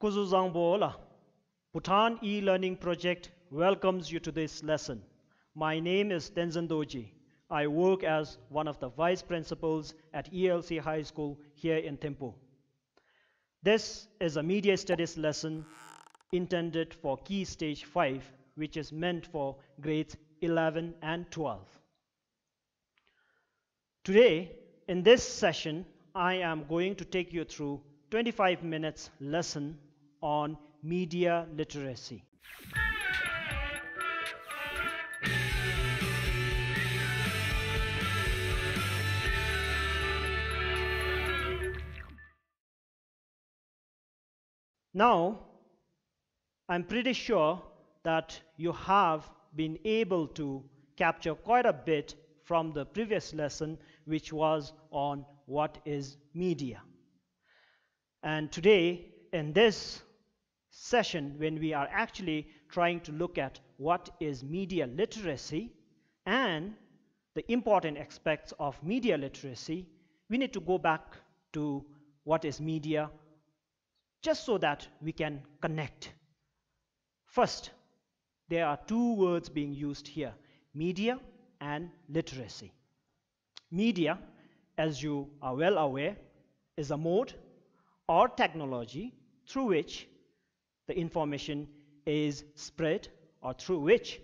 Kuzuzangbola, Bhutan e-learning project welcomes you to this lesson. My name is Tenzin Doji. I work as one of the vice principals at ELC High School here in Thimphu. This is a media studies lesson intended for Key Stage 5, which is meant for grades 11 and 12. Today, in this session, I am going to take you through 25 minutes lesson on media literacy. Now, I'm pretty sure that you have been able to capture quite a bit from the previous lesson, which was on what is media. And today, in this session, when we are actually trying to look at what is media literacy and the important aspects of media literacy, we need to go back to what is media just so that we can connect. First, there are two words being used here media and literacy. Media, as you are well aware, is a mode or technology through which the information is spread or through which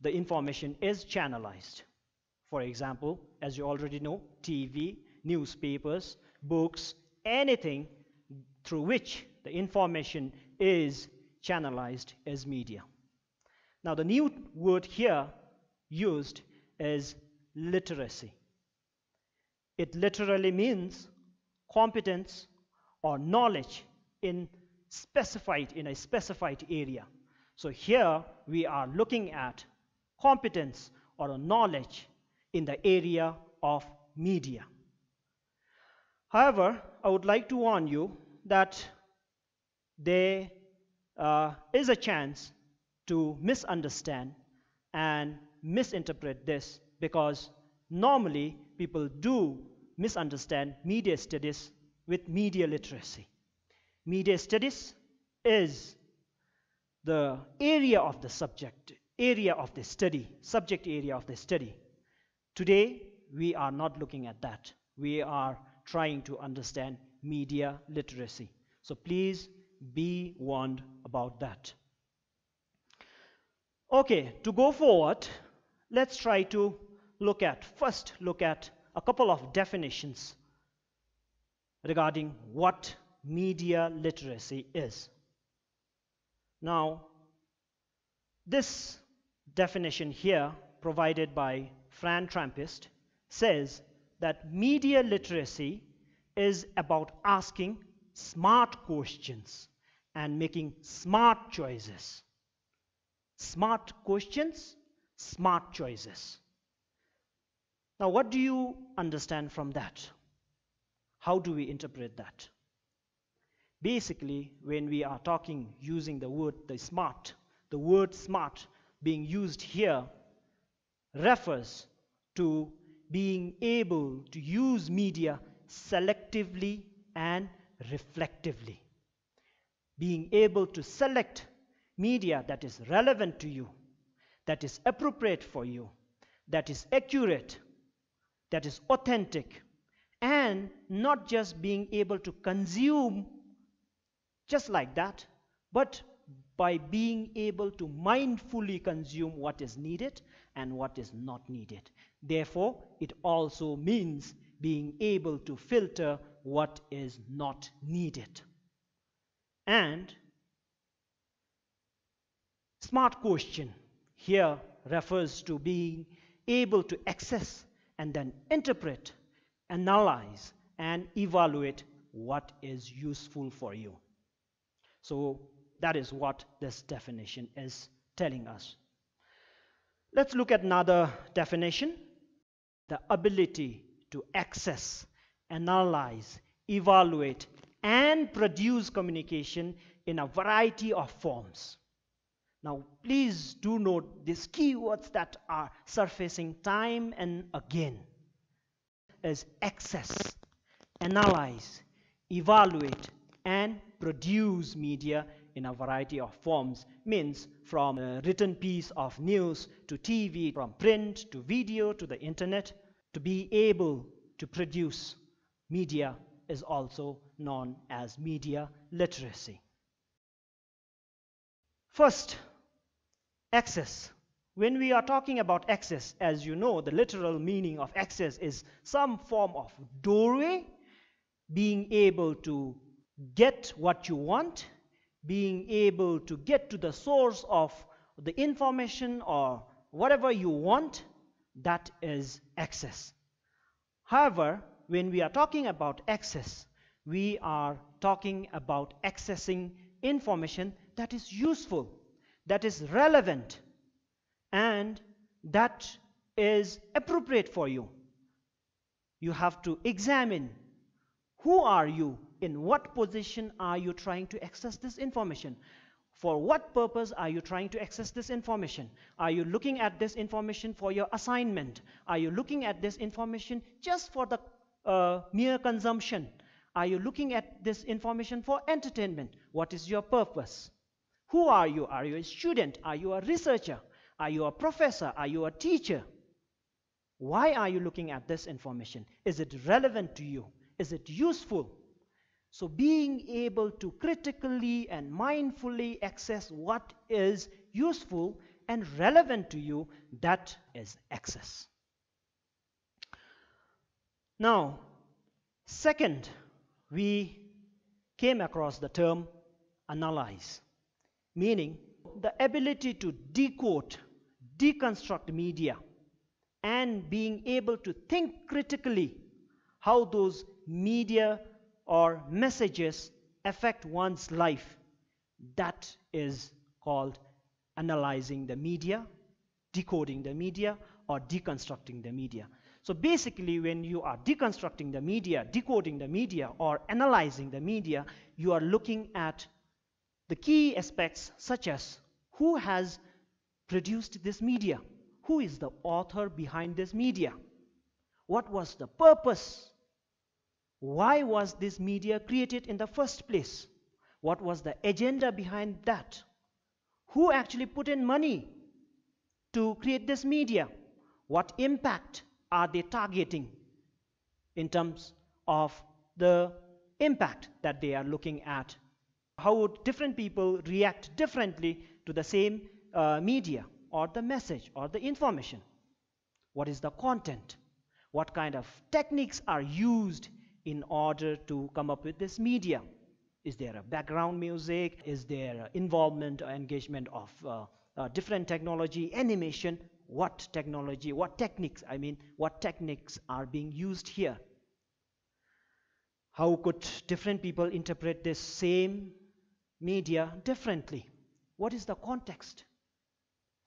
the information is channelized. For example, as you already know, TV, newspapers, books, anything through which the information is channelized as media. Now, the new word here used is literacy. It literally means competence or knowledge in specified in a specified area. So here we are looking at competence or knowledge in the area of media. However, I would like to warn you that there uh, is a chance to misunderstand and misinterpret this because normally people do misunderstand media studies with media literacy. Media studies is the area of the subject, area of the study, subject area of the study. Today, we are not looking at that. We are trying to understand media literacy. So please be warned about that. Okay, to go forward, let's try to look at, first look at a couple of definitions regarding what media literacy is. Now, this definition here, provided by Fran Trampist, says that media literacy is about asking smart questions and making smart choices. Smart questions, smart choices. Now, what do you understand from that? How do we interpret that? Basically, when we are talking using the word the smart, the word smart being used here refers to being able to use media selectively and reflectively. Being able to select media that is relevant to you, that is appropriate for you, that is accurate, that is authentic, and not just being able to consume just like that, but by being able to mindfully consume what is needed and what is not needed. Therefore, it also means being able to filter what is not needed. And smart question here refers to being able to access and then interpret, analyze, and evaluate what is useful for you. So that is what this definition is telling us. Let's look at another definition the ability to access, analyze, evaluate, and produce communication in a variety of forms. Now, please do note these keywords that are surfacing time and again as access, analyze, evaluate, and produce media in a variety of forms. Means from a written piece of news to tv from print to video to the internet. To be able to produce media is also known as media literacy. First access. When we are talking about access as you know the literal meaning of access is some form of doorway being able to get what you want being able to get to the source of the information or whatever you want, that is access. However, when we are talking about access, we are talking about accessing information that is useful, that is relevant, and that is appropriate for you. You have to examine who are you in what position are you trying to access this information? For what purpose are you trying to access this information? Are you looking at this information for your assignment? Are you looking at this information just for the uh, mere consumption? Are you looking at this information for entertainment? What is your purpose? Who are you? Are you a student? Are you a researcher? Are you a professor? Are you a teacher? Why are you looking at this information? Is it relevant to you? Is it useful? So, being able to critically and mindfully access what is useful and relevant to you, that is access. Now, second, we came across the term analyze, meaning the ability to decode, deconstruct media, and being able to think critically how those media or messages affect one's life, that is called analyzing the media, decoding the media, or deconstructing the media. So basically, when you are deconstructing the media, decoding the media, or analyzing the media, you are looking at the key aspects such as who has produced this media? Who is the author behind this media? What was the purpose why was this media created in the first place? What was the agenda behind that? Who actually put in money to create this media? What impact are they targeting in terms of the impact that they are looking at? How would different people react differently to the same uh, media or the message or the information? What is the content? What kind of techniques are used in order to come up with this media? Is there a background music? Is there involvement or engagement of uh, uh, different technology, animation? What technology, what techniques, I mean, what techniques are being used here? How could different people interpret this same media differently? What is the context?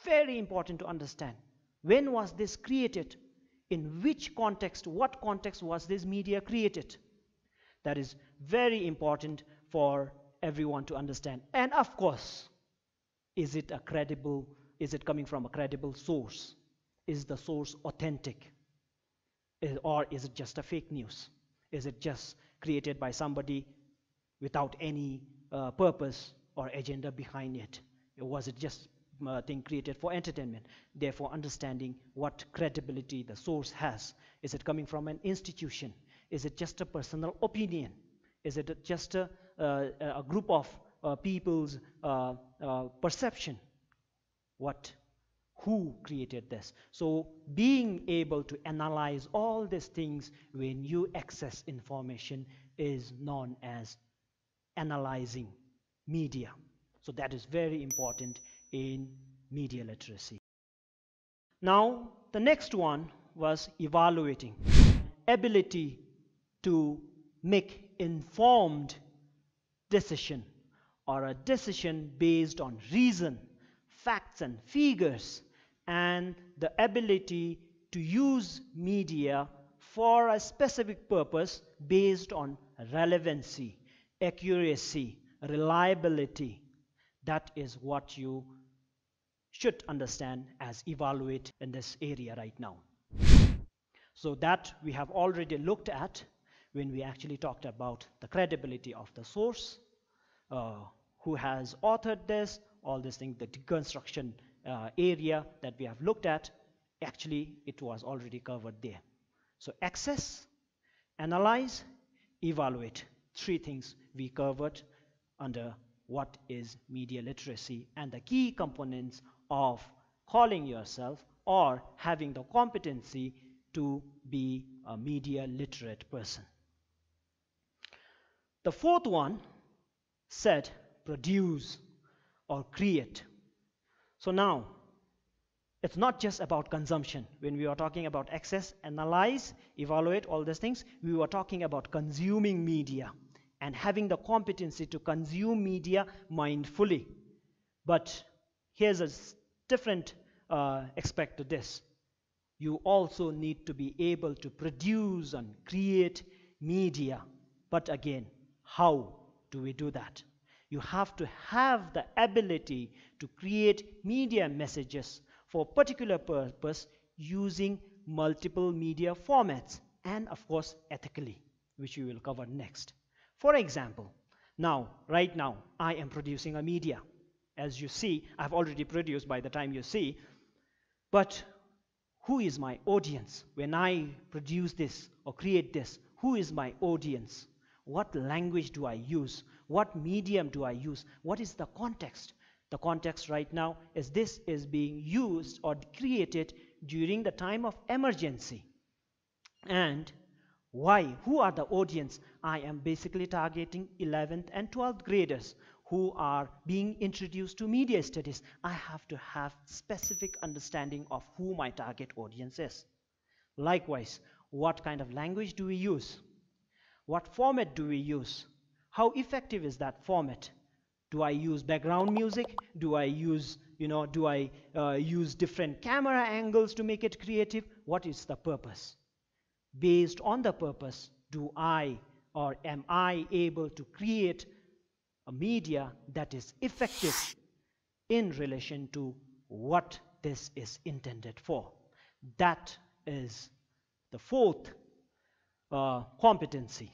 Very important to understand. When was this created? In which context, what context was this media created? That is very important for everyone to understand. And of course, is it a credible, is it coming from a credible source? Is the source authentic? Or is it just a fake news? Is it just created by somebody without any uh, purpose or agenda behind it? Or was it just uh, thing created for entertainment. Therefore, understanding what credibility the source has. Is it coming from an institution? Is it just a personal opinion? Is it just a, uh, a group of uh, people's uh, uh, perception? What? Who created this? So, being able to analyze all these things when you access information is known as analyzing media. So, that is very important in media literacy. Now, the next one was evaluating ability to make informed decision or a decision based on reason, facts and figures and the ability to use media for a specific purpose based on relevancy, accuracy, reliability. That is what you should understand as evaluate in this area right now. So that we have already looked at. when we actually talked about the credibility of the source, uh, who has authored this, all these things, the deconstruction uh, area that we have looked at, actually it was already covered there. So access, analyze, evaluate. Three things we covered under what is media literacy and the key components of calling yourself or having the competency to be a media literate person. The fourth one said produce or create. So now, it's not just about consumption. When we are talking about access, analyze, evaluate, all these things, we were talking about consuming media and having the competency to consume media mindfully. But here's a different uh, aspect to this. You also need to be able to produce and create media. But again, how do we do that? You have to have the ability to create media messages for a particular purpose using multiple media formats and of course ethically which we will cover next for example now right now i am producing a media as you see i've already produced by the time you see. But who is my audience? When i produce this or create this who is my audience? What language do i use? What medium do i use? What is the context? The context right now is this is being used or created during the time of emergency. And why? Who are the audience? I am basically targeting 11th and 12th graders who are being introduced to media studies. I have to have specific understanding of who my target audience is. Likewise, what kind of language do we use? What format do we use? How effective is that format? do i use background music do i use you know do i uh, use different camera angles to make it creative what is the purpose based on the purpose do i or am i able to create a media that is effective in relation to what this is intended for that is the fourth uh, competency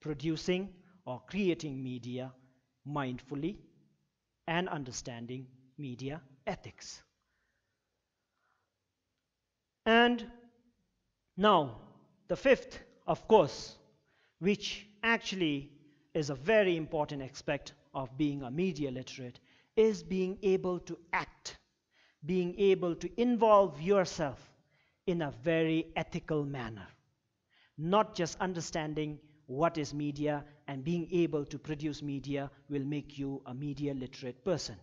producing or creating media mindfully and understanding media ethics. And now, the fifth, of course, which actually is a very important aspect of being a media literate, is being able to act, being able to involve yourself in a very ethical manner. Not just understanding what is media and being able to produce media will make you a media literate person.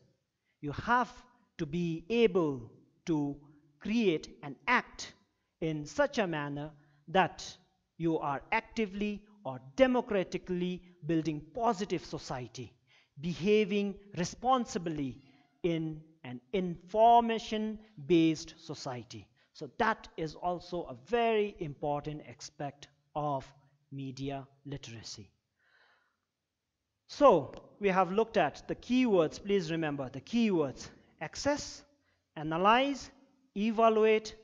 You have to be able to create and act in such a manner that you are actively or democratically building positive society, behaving responsibly in an information based society. So, that is also a very important aspect of media literacy. So, we have looked at the keywords. Please remember the keywords access, analyze, evaluate,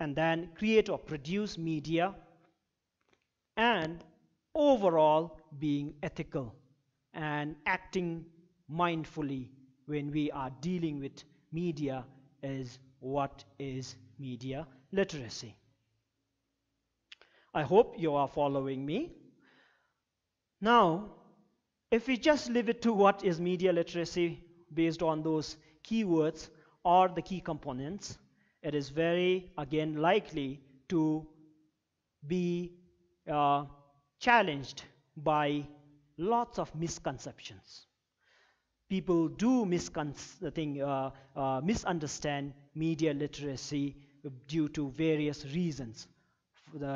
and then create or produce media, and overall being ethical and acting mindfully when we are dealing with media is what is media literacy. I hope you are following me. Now, if we just leave it to what is media literacy based on those keywords or the key components, it is very, again, likely to be uh, challenged by lots of misconceptions. People do miscon- uh, uh, misunderstand media literacy due to various reasons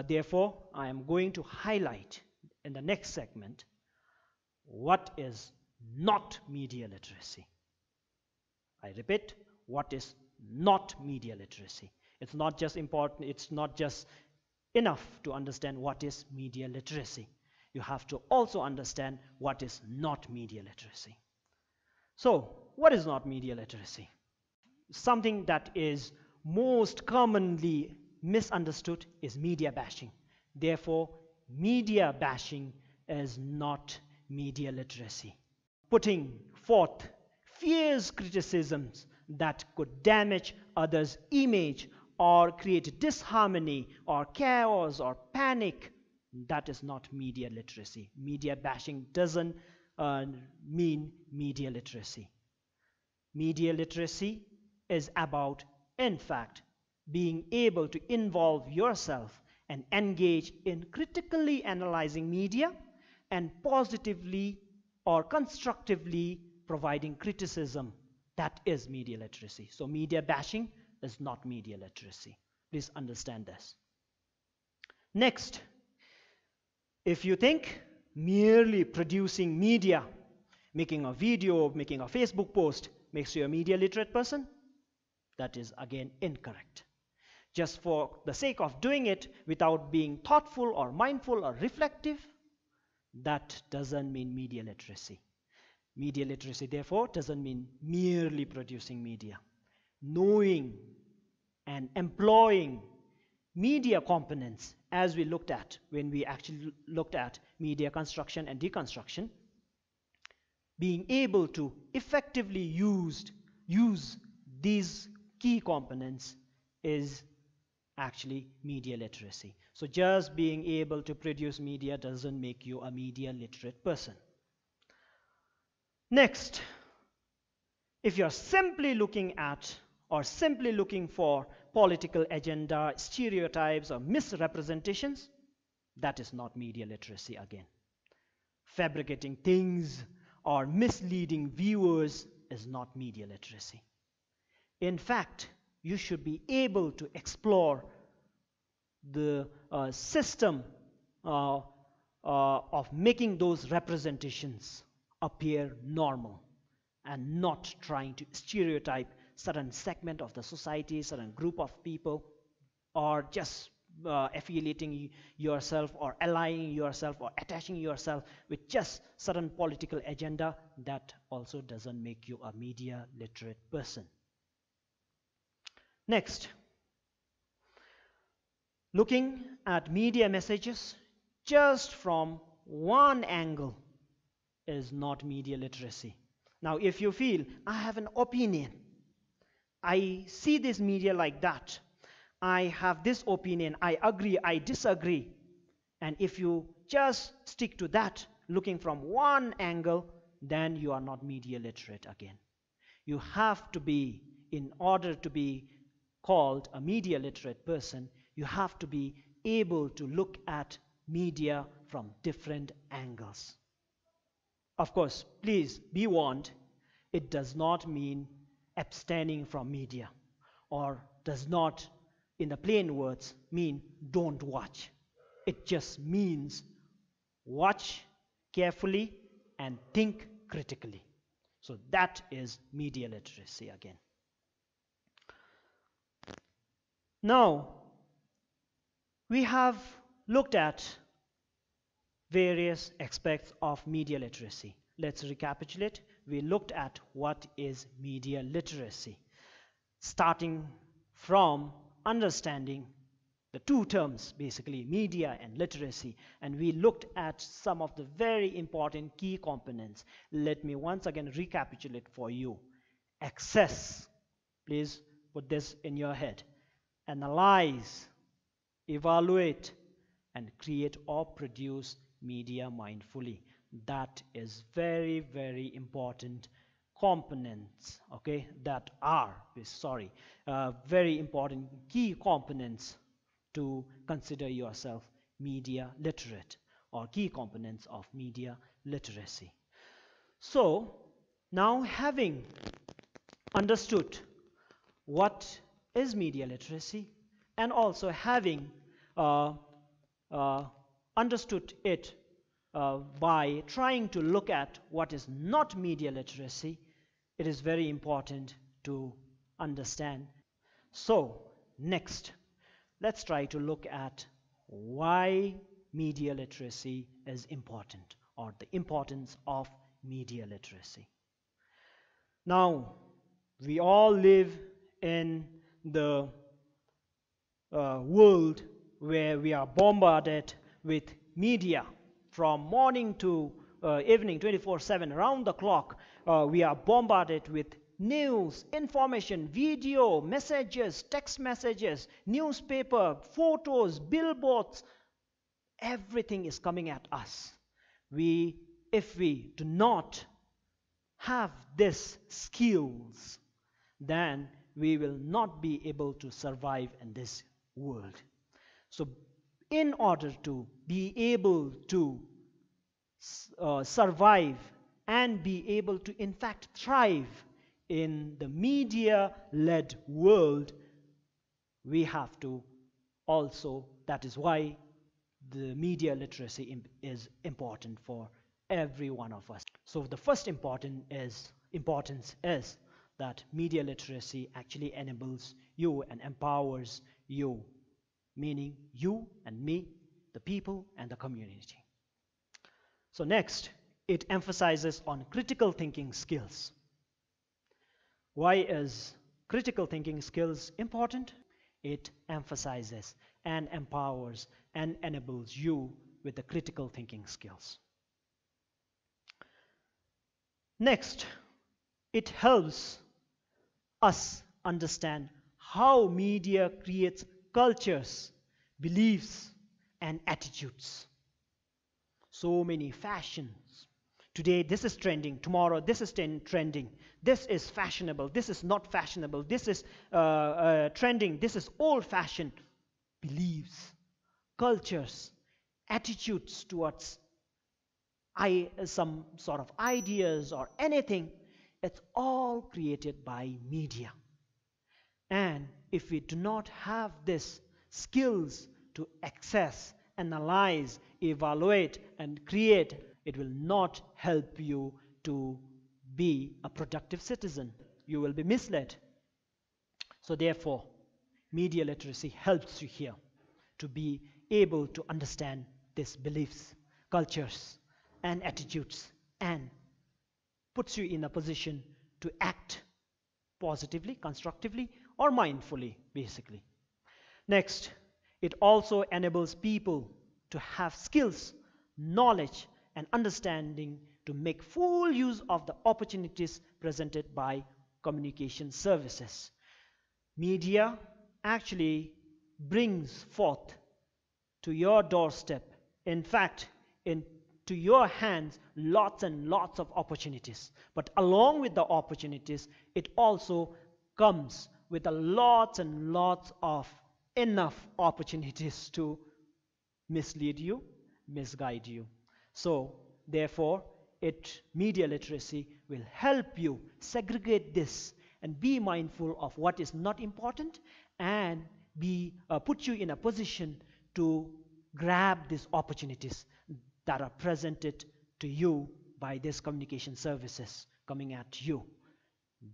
therefore, I am going to highlight in the next segment what is not media literacy. I repeat, what is not media literacy. It's not just important, it's not just enough to understand what is media literacy. You have to also understand what is not media literacy. So, what is not media literacy? Something that is most commonly misunderstood is media bashing. Therefore, media bashing is not media literacy. Putting forth fierce criticisms that could damage others' image or create disharmony or chaos or panic, that is not media literacy. Media bashing doesn't uh, mean media literacy. Media literacy is about, in fact, being able to involve yourself and engage in critically analyzing media and positively or constructively providing criticism. That is media literacy. So, media bashing is not media literacy. Please understand this. Next, if you think merely producing media, making a video, making a Facebook post, makes you a media literate person, that is again incorrect. Just for the sake of doing it without being thoughtful or mindful or reflective, that doesn't mean media literacy. Media literacy, therefore, doesn't mean merely producing media. Knowing and employing media components as we looked at when we actually looked at media construction and deconstruction being able to effectively used, use these key components is actually media literacy. So just being able to produce media doesn't make you a media literate person. Next, if you're simply looking at or simply looking for political agenda, stereotypes, or misrepresentations, that is not media literacy again. Fabricating things or misleading viewers is not media literacy. In fact, you should be able to explore the uh, system uh, uh, of making those representations appear normal and not trying to stereotype certain segment of the society, certain group of people, or just uh, affiliating yourself or allying yourself or attaching yourself with just certain political agenda, that also doesn't make you a media literate person. Next, looking at media messages just from one angle is not media literacy. Now, if you feel, I have an opinion, I see this media like that, I have this opinion, I agree, I disagree. And if you just stick to that, looking from one angle, then you are not media literate again. You have to be, in order to be called a media literate person, you have to be able to look at media from different angles. Of course, please be warned, it does not mean abstaining from media or does not in the plain words mean don't watch. It just means watch carefully and think critically. So that is media literacy again. Now, we have looked at various aspects of media literacy. Let's recapitulate. We looked at what is media literacy, starting from understanding the two terms basically media and literacy. And we looked at some of the very important key components. Let me once again recapitulate for you. Access please put this in your head. Analyze evaluate and create or produce media mindfully that is very very important components okay? That are sorry uh, very important key components to consider yourself media literate or key components of media literacy. So now having understood what is media literacy and also having uh, uh, understood it uh, by trying to look at what is not media literacy it is very important to understand. So, next, let's try to look at why media literacy is important or the importance of media literacy. Now, we all live in the uh, world where we are bombarded with media from morning to uh, evening 24 7 around the clock uh, we are bombarded with news information video messages text messages newspaper photos billboards. Everything is coming at us. We if we do not have this skills then we will not be able to survive in this world. So in order to be able to uh, survive and be able to in fact thrive in the media led world we have to also that is why the media literacy is important for every one of us. So the first important is importance is that media literacy actually enables you and empowers you meaning you and me the people and the community so next it emphasizes on critical thinking skills. Why is critical thinking skills important? It emphasizes and empowers and enables you with the critical thinking skills. Next it helps us understand how media creates cultures, beliefs, and attitudes. So many fashions. Today, this is trending. Tomorrow, this is trending. This is fashionable. This is not fashionable. This is uh, uh, trending. This is old fashioned. Beliefs, cultures, attitudes towards I, some sort of ideas or anything it's all created by media. And if we do not have this skills to access, analyze, evaluate, and create, it will not help you to be a productive citizen. You will be misled. So, therefore, media literacy helps you here to be able to understand these beliefs, cultures, and attitudes and puts you in a position to act positively, constructively, or mindfully, basically. Next, it also enables people to have skills, knowledge, and understanding to make full use of the opportunities presented by communication services. Media actually brings forth to your doorstep, in fact, in to your hands lots and lots of opportunities. But along with the opportunities, it also comes with a lots and lots of enough opportunities to mislead you, misguide you. So, therefore, it media literacy will help you segregate this and be mindful of what is not important and be uh, put you in a position to grab these opportunities that are presented to you by these communication services coming at you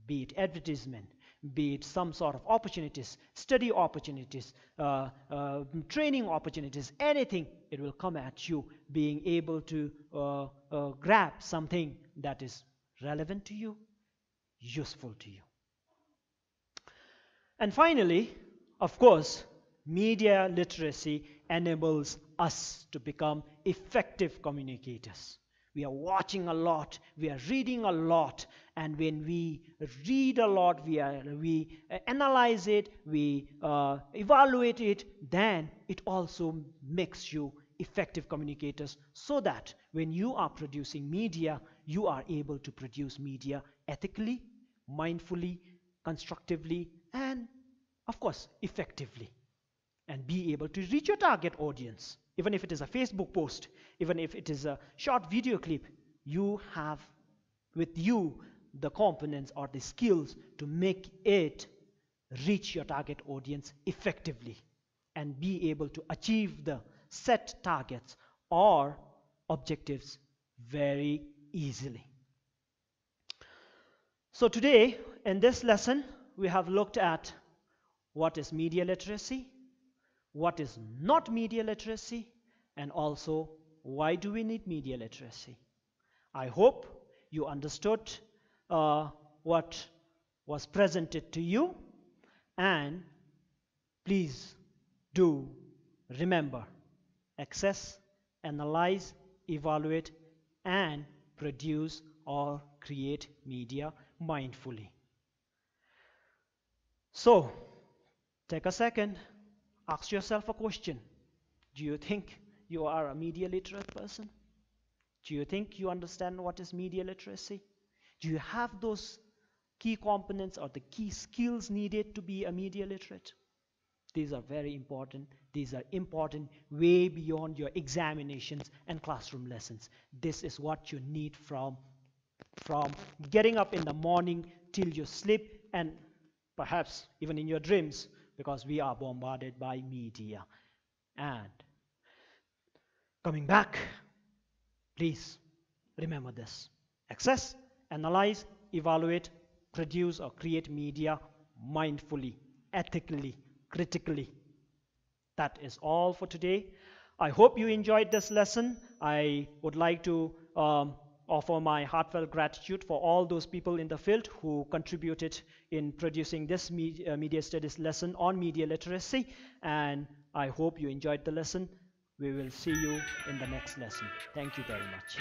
be it advertisement be it some sort of opportunities study opportunities uh, uh, training opportunities anything it will come at you being able to uh, uh grab something that is relevant to you useful to you and finally of course media literacy enables us to become effective communicators. We are watching a lot, we are reading a lot, and when we read a lot, we, are, we analyze it, we uh, evaluate it, then it also makes you effective communicators so that when you are producing media, you are able to produce media ethically, mindfully, constructively, and of course, effectively and be able to reach your target audience. Even if it is a Facebook post, even if it is a short video clip, you have with you the components or the skills to make it reach your target audience effectively and be able to achieve the set targets or objectives very easily. So today in this lesson we have looked at what is media literacy, what is not media literacy and also why do we need media literacy. I hope you understood uh, what was presented to you and please do remember access, analyze, evaluate, and produce or create media mindfully. So, take a second, ask yourself a question. Do you think you are a media literate person? Do you think you understand what is media literacy? Do you have those key components or the key skills needed to be a media literate? These are very important. These are important way beyond your examinations and classroom lessons. This is what you need from, from getting up in the morning till you sleep and perhaps even in your dreams because we are bombarded by media. And coming back, please remember this. Access, analyze, evaluate, produce or create media mindfully, ethically, critically. That is all for today. I hope you enjoyed this lesson. I would like to um, offer my heartfelt gratitude for all those people in the field who contributed in producing this media, uh, media studies lesson on media literacy. And I hope you enjoyed the lesson. We will see you in the next lesson. Thank you very much.